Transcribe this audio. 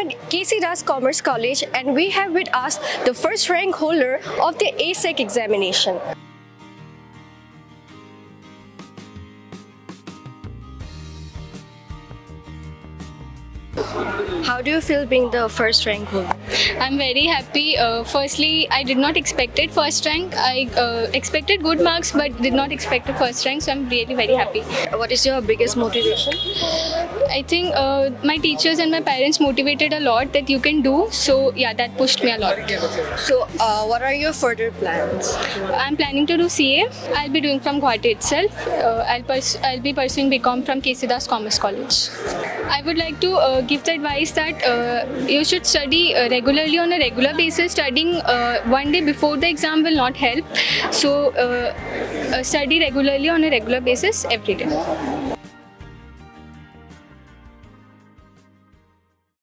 at KC Das Commerce College and we have with us the first rank holder of the AHSEC examination. How do you feel being the first rank holder? I'm very happy. Uh, firstly, I did not expect it first rank. I uh, expected good marks, but did not expect a first rank. So I'm really very happy. What is your biggest motivation? I think uh, my teachers and my parents motivated a lot that you can do. So yeah, that pushed me a lot. So, uh, what are your further plans? I'm planning to do CA. I'll be doing from Guwahati itself. Uh, I'll, I'll be pursuing BCom from KC Das Commerce College. I would like to uh, give the advice that uh, you should study uh, regularly on a regular basis. Studying uh, one day before the exam will not help. So uh, uh, study regularly on a regular basis every day.